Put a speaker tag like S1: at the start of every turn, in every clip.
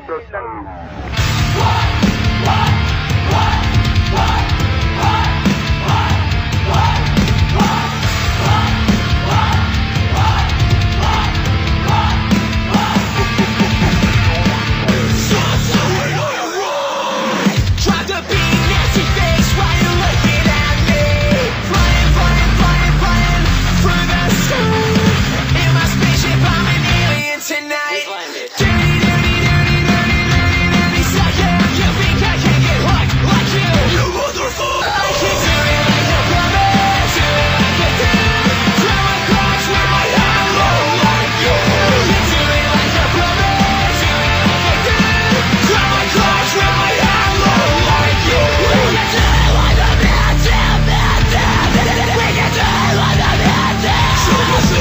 S1: production.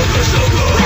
S1: There's no good